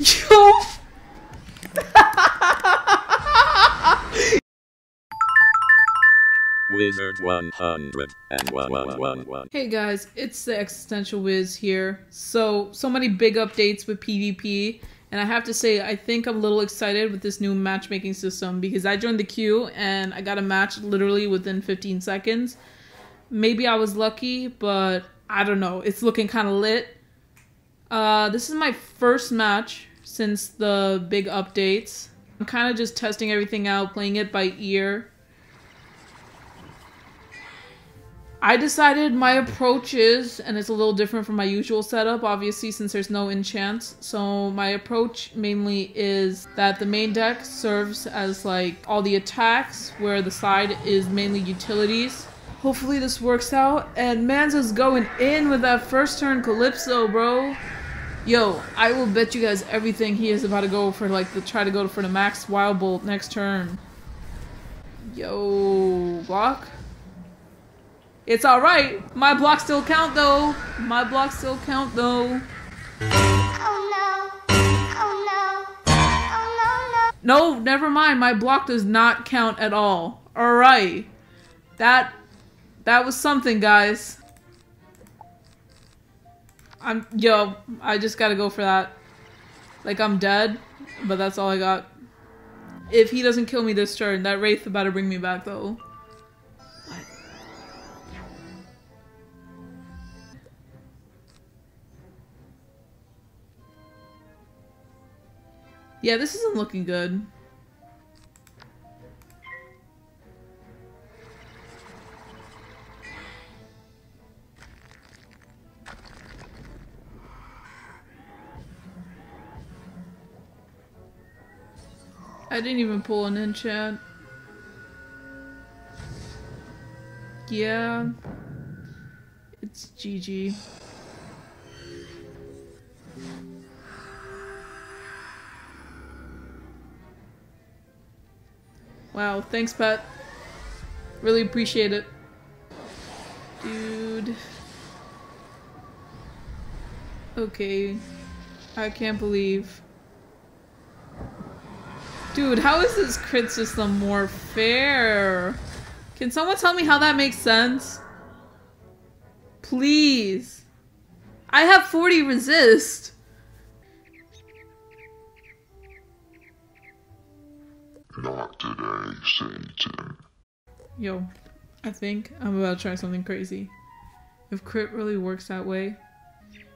Yo! Wizard 101. Hey guys, it's the Existential Wiz here. So, so many big updates with PvP, and I have to say, I think I'm a little excited with this new matchmaking system because I joined the queue and I got a match literally within 15 seconds. Maybe I was lucky, but I don't know. It's looking kind of lit. Uh, this is my first match since the big updates. I'm kind of just testing everything out, playing it by ear. I decided my approach is, and it's a little different from my usual setup, obviously, since there's no enchants. So, my approach mainly is that the main deck serves as like all the attacks, where the side is mainly utilities. Hopefully, this works out. And Manza's going in with that first turn Calypso, bro. Yo, I will bet you guys everything he is about to go for like the try to go for the max wild bolt next turn. Yo, block. It's alright. My blocks still count though. My blocks still count though. No, never mind. My block does not count at all. Alright. That that was something, guys. I'm yo, I just gotta go for that. Like I'm dead, but that's all I got. If he doesn't kill me this turn, that Wraith about to bring me back though. Yeah, this isn't looking good. I didn't even pull an enchant. Yeah. It's GG. Wow, thanks, Pat. Really appreciate it. Dude. Okay. I can't believe. Dude, how is this crit system more fair? Can someone tell me how that makes sense? Please. I have 40 resist. Not today, Satan. Yo, I think I'm about to try something crazy. If crit really works that way,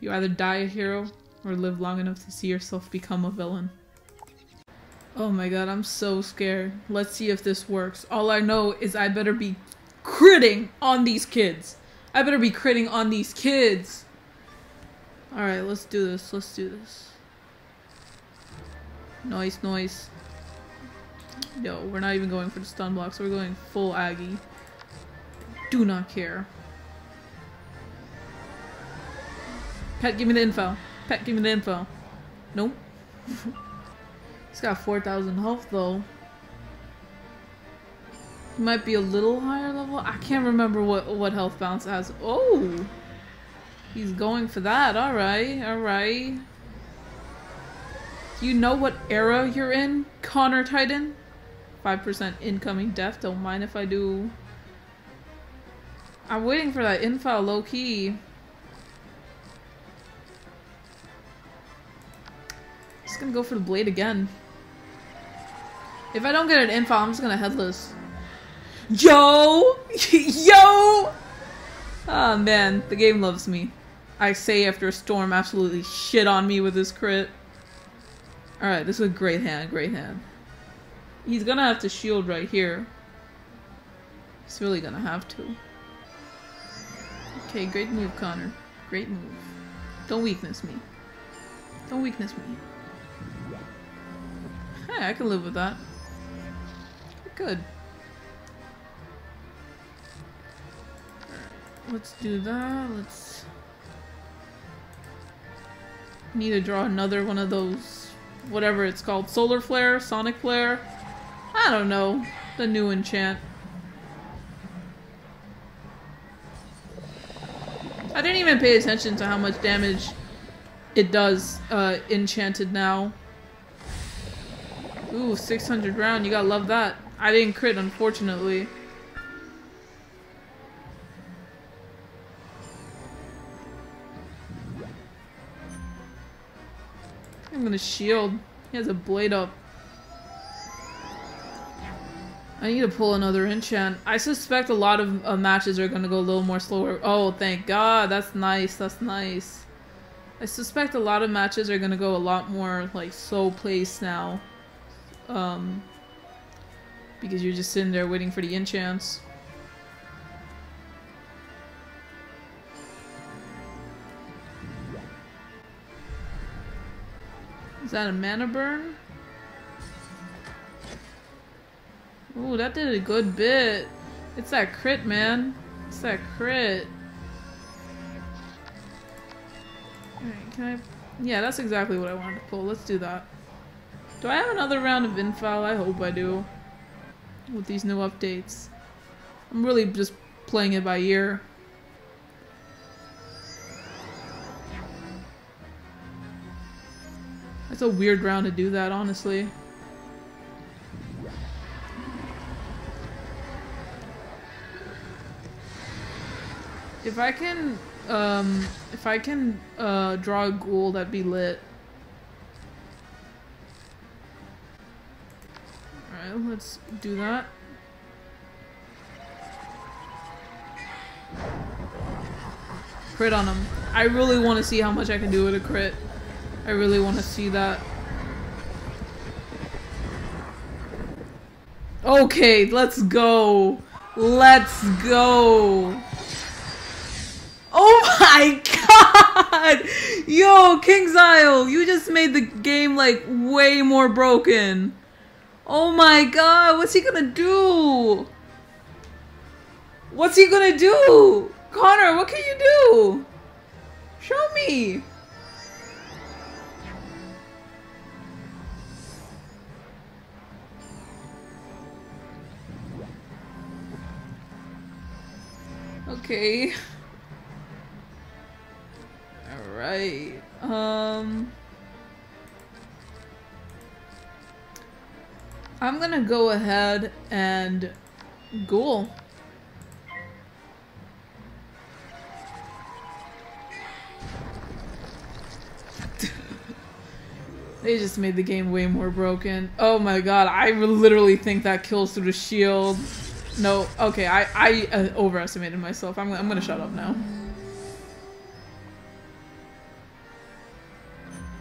you either die a hero or live long enough to see yourself become a villain. Oh my god, I'm so scared. Let's see if this works. All I know is I better be critting on these kids. I better be critting on these kids. Alright, let's do this. Let's do this. Noise, noise. Yo, we're not even going for the stun blocks. We're going full Aggie. Do not care. Pet, give me the info. Pet, give me the info. Nope. He's got 4,000 health though. He might be a little higher level. I can't remember what, what health bounce has. Oh! He's going for that. Alright, alright. You know what era you're in, Connor Titan? 5% incoming death. Don't mind if I do. I'm waiting for that info low key. Just gonna go for the blade again. If I don't get an info, I'm just gonna headless. Yo! Yo! Oh man, the game loves me. I say after a storm absolutely shit on me with this crit. Alright, this is a great hand, great hand. He's gonna have to shield right here. He's really gonna have to. Okay, great move, Connor. Great move. Don't weakness me. Don't weakness me. Hey, I can live with that. Good. Let's do that. Let's... Need to draw another one of those... Whatever it's called. Solar Flare? Sonic Flare? I don't know. The new enchant. I didn't even pay attention to how much damage It does. Uh, enchanted now. Ooh, 600 round. You gotta love that. I didn't crit, unfortunately. I'm gonna shield. He has a blade up. I need to pull another enchant. I suspect a lot of uh, matches are gonna go a little more slower. Oh, thank God. That's nice. That's nice. I suspect a lot of matches are gonna go a lot more like slow pace now. Um, because you're just sitting there waiting for the enchants. Is that a mana burn? Ooh, that did a good bit. It's that crit, man. It's that crit. Alright, can I... Yeah, that's exactly what I wanted to pull. Let's do that. Do I have another round of infall? I hope I do. With these new updates. I'm really just playing it by ear. It's a weird round to do that, honestly. If I can, um, if I can, uh, draw a ghoul, that'd be lit. Let's do that. Crit on him. I really want to see how much I can do with a crit. I really want to see that. Okay, let's go. Let's go. Oh my god! Yo, KingsIsle, you just made the game like way more broken. Oh my god, what's he gonna do? What's he gonna do? Connor, what can you do? Show me. Okay. Alright. Um... I'm gonna go ahead and ghoul. they just made the game way more broken. Oh my god, I literally think that kills through the shield. No, okay, I, I uh, overestimated myself. I'm, I'm gonna shut up now.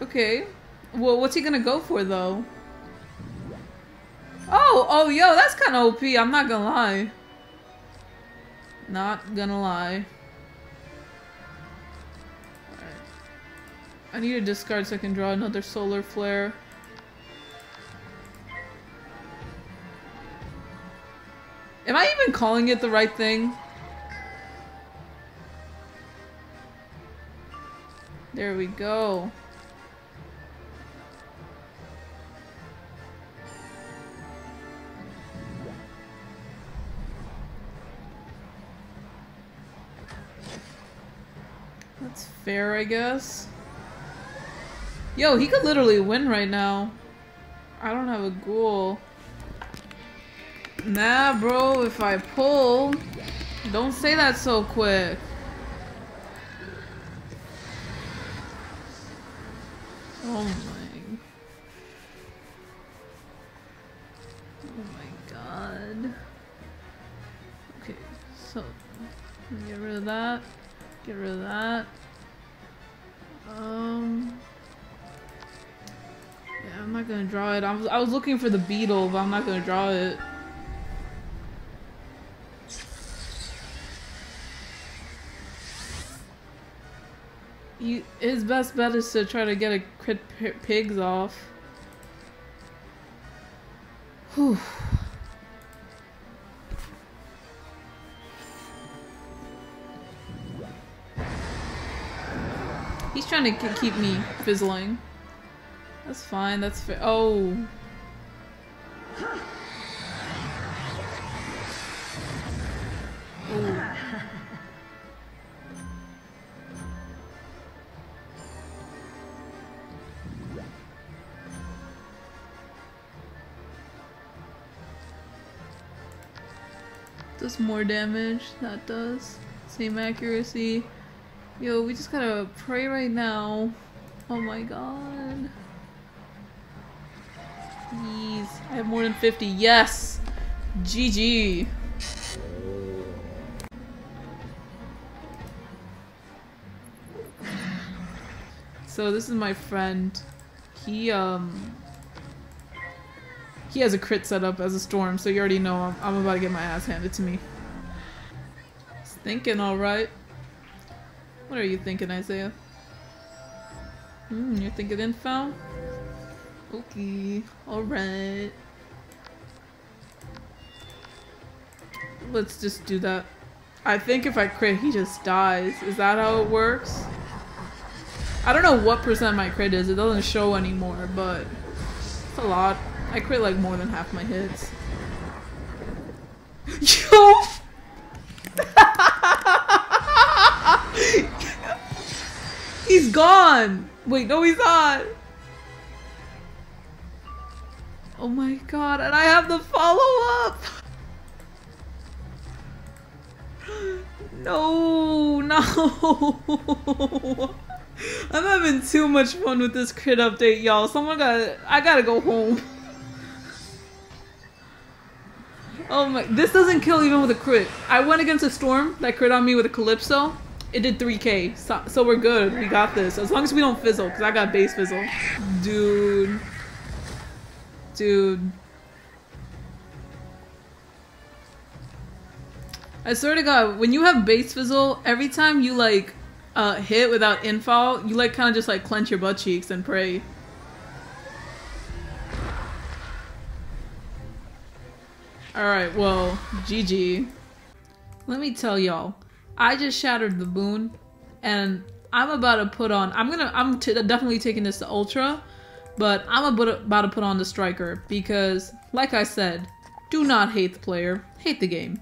Okay. Well, what's he gonna go for, though? Oh, oh, yo, that's kind of OP. I'm not gonna lie. Not gonna lie. I need to discard so I can draw another solar flare. Am I even calling it the right thing? There we go. Fair, I guess. Yo, he could literally win right now. I don't have a ghoul. Nah, bro, if I pull... Don't say that so quick. Oh my... Oh my god. Okay, so... Get rid of that. Get rid of that. Um... Yeah, I'm not gonna draw it. I was, I was looking for the beetle, but I'm not gonna draw it. You, his best bet is to try to get a crit pigs off. Whew. trying to keep me fizzling. That's fine, that's fair. Oh. Ooh. Does more damage, that does. Same accuracy. Yo, we just gotta pray right now. Oh my god. Please. I have more than 50. Yes! GG. So this is my friend. He, um... He has a crit set up as a storm, so you already know I'm, I'm about to get my ass handed to me. He's thinking alright. What are you thinking, Isaiah? Hmm, you're thinking info? Okay, alright. Let's just do that. I think if I crit, he just dies. Is that how it works? I don't know what percent my crit is. It doesn't show anymore, but it's a lot. I crit like more than half my hits. Yo! he's gone! Wait, no he's not! Oh my god, and I have the follow-up! No, no! I'm having too much fun with this crit update, y'all. Someone got I gotta go home. Oh my, this doesn't kill even with a crit. I went against a storm that crit on me with a Calypso. It did 3k, so, so we're good. We got this. As long as we don't fizzle, because I got base fizzle. Dude. Dude. I swear to god, when you have base fizzle, every time you like uh, hit without infall, you like kind of just like clench your butt cheeks and pray. Alright, well, GG. Let me tell y'all, I just shattered the boon, and I'm about to put on, I'm gonna, I'm definitely taking this to Ultra, but I'm about to put on the Striker, because, like I said, do not hate the player, hate the game.